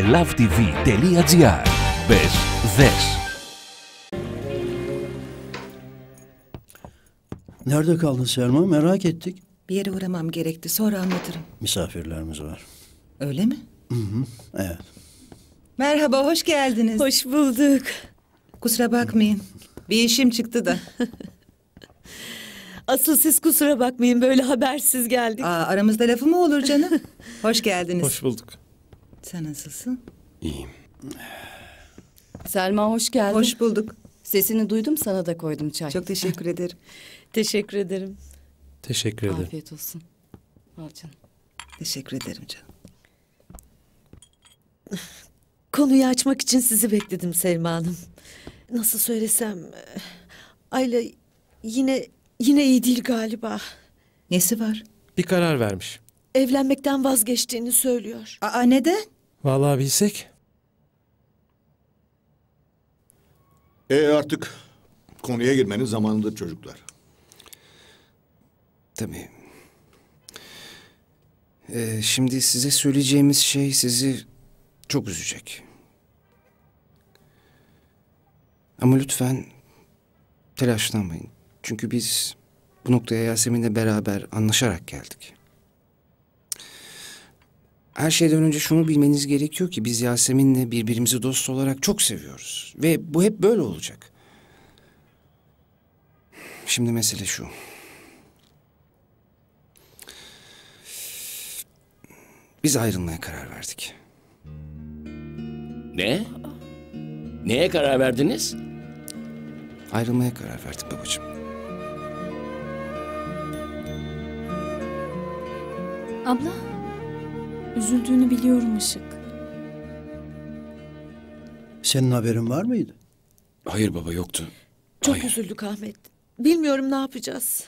ilovetv.gr Μπες, δες. Nerede kaldın Selma? Merak ettik. Bir yere uğramam gerekti. Sonra anlatırım. Misafirlerimiz var. Öyle mi? Evet. Merhaba, hoş geldiniz. Hoş bulduk. Kusura bakmayın. Bir işim çıktı da. Asıl siz kusura bakmayın böyle habersiz geldik. Aa, aramızda lafı mı olur canım? hoş geldiniz. Hoş bulduk. Sen nasılsın? İyiyim. Selma hoş geldin. Hoş bulduk. Sesini duydum sana da koydum çay. Çok teşekkür ederim. Teşekkür ederim. Teşekkür ederim. Afiyet olsun. Al canım. Teşekkür ederim canım. Konuyu açmak için sizi bekledim Selma Hanım. Nasıl söylesem... Ayla yine yine iyi değil galiba. Nesi var? Bir karar vermiş. Evlenmekten vazgeçtiğini söylüyor. Aa, neden? Vallahi bilsek. E artık konuya girmenin zamanıdır çocuklar. Tabii. Ee, şimdi size söyleyeceğimiz şey sizi çok üzecek. Ama lütfen telaşlanmayın. Çünkü biz bu noktaya Yasemin'le beraber anlaşarak geldik. Her şeyden önce şunu bilmeniz gerekiyor ki biz Yasemin'le birbirimizi dost olarak çok seviyoruz. Ve bu hep böyle olacak. Şimdi mesele şu. Biz ayrılmaya karar verdik. Ne? Neye karar verdiniz? Ayrılmaya karar verdik babacığım. Abla, üzüldüğünü biliyorum Işık. Senin haberin var mıydı? Hayır baba yoktu. Çok Hayır. üzüldük Ahmet. Bilmiyorum ne yapacağız.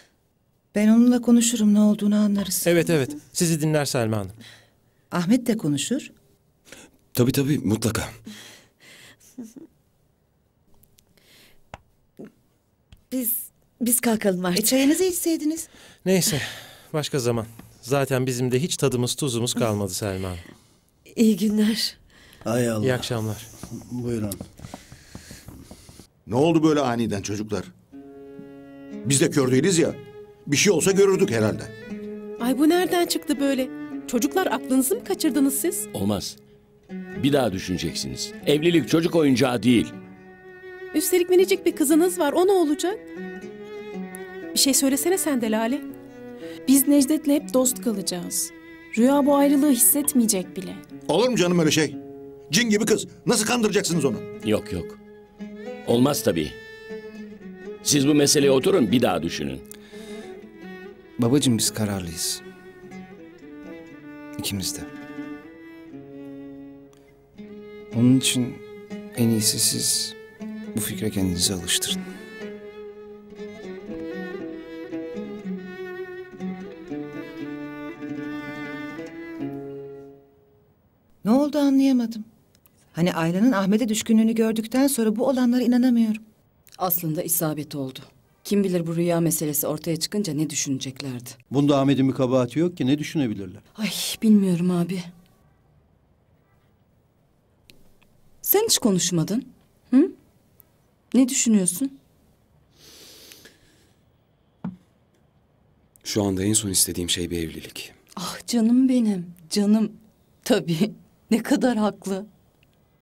Ben onunla konuşurum, ne olduğunu anlarız. Evet evet. Sizi dinler Selma Hanım. Ahmet de konuşur. Tabii tabii mutlaka. Biz biz kalkalım E artık. çayınızı içseydiniz. Neyse. Başka zaman. Zaten bizim de hiç tadımız tuzumuz kalmadı Selma Hanım. İyi günler. Hay Allah. İyi akşamlar. Buyurun. Ne oldu böyle aniden çocuklar? Biz de kör değiliz ya. Bir şey olsa görürdük herhalde. Ay bu nereden çıktı böyle? Çocuklar aklınızı mı kaçırdınız siz? Olmaz. Bir daha düşüneceksiniz. Evlilik çocuk oyuncağı değil. Üstelik minicik bir kızınız var, o ne olacak? Bir şey söylesene sen de Lale. Biz Necdet'le hep dost kalacağız. Rüya bu ayrılığı hissetmeyecek bile. Olur mu canım öyle şey? Cin gibi kız. Nasıl kandıracaksınız onu? Yok yok. Olmaz tabii. Siz bu meseleye oturun bir daha düşünün. Babacığım biz kararlıyız. İkimiz de. Onun için en iyisi siz bu fikre kendinizi alıştırın. Ne oldu anlayamadım. Hani Ayla'nın Ahmet'e düşkünlüğünü gördükten sonra bu olanlara inanamıyorum. Aslında isabet oldu. Kim bilir bu rüya meselesi ortaya çıkınca ne düşüneceklerdi. Bunda Ahmet'in bir kabahati yok ki ne düşünebilirler? Ay bilmiyorum abi. Sen hiç konuşmadın. Hı? Ne düşünüyorsun? Şu anda en son istediğim şey bir evlilik. Ah canım benim, canım. Tabii. Ne kadar haklı.